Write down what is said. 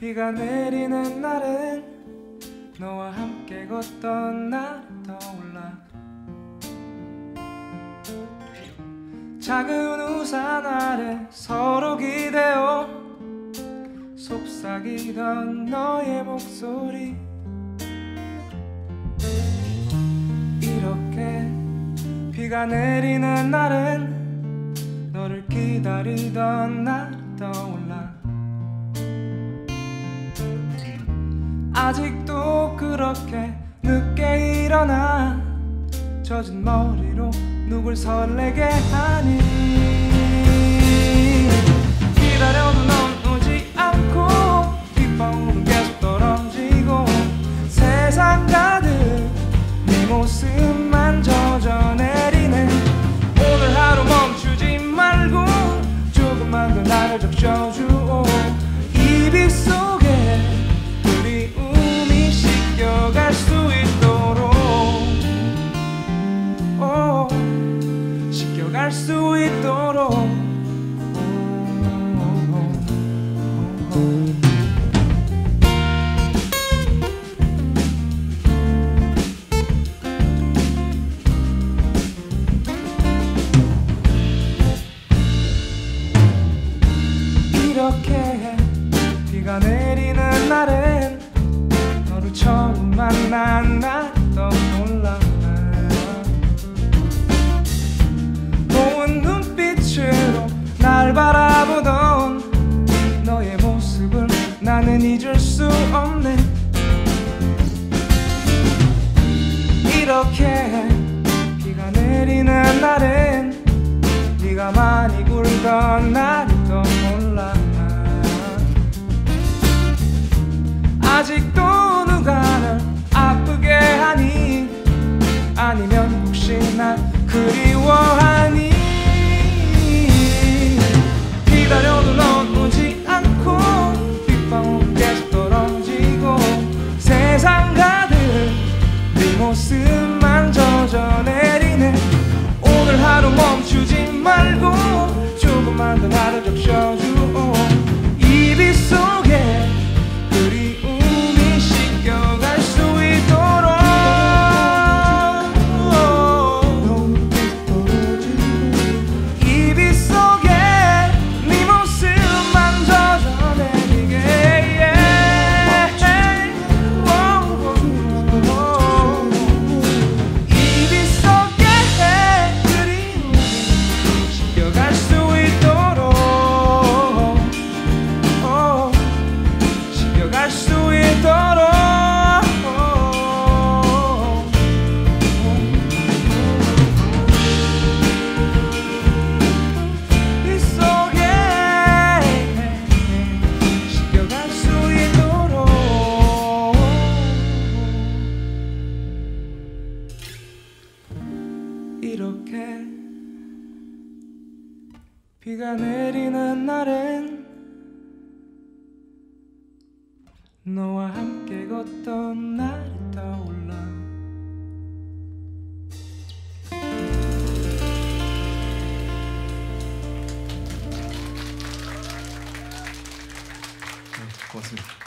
비가 내리는 날엔 너와 함께 걷던 날 떠올라. 작은 우산 아래 서로 기대어 속삭이던 너의 목소리. 이렇게 비가 내리는 날엔 너를 기다리던 날 떠올라 아직도 그렇게 늦게 일어나 젖은 머리로 누굴 설레게 하니? 기다려도 넌 오지 않고 빗방울은 계속 떨어지고 세상 가득 네 모습만 젖어내리네. 오늘 하루 멈추지 말고 조금만 더 나를 적셔주 씻겨갈 수 있도록. 이렇게 비가 내리는 날엔 너를 처음 만난 날 이렇게 비가 내리는 날엔 네가 많이 굴던 날이 떠올라. 아직도 누가 널 아프게 하니? 아니면 혹시 날 그리워하니 씻겨갈 수 있도록. 속에 씻겨갈 수 있도록. 이렇게 비가 내리는 날엔 너와 함께 걷던 날이 떠올라 고맙습니다.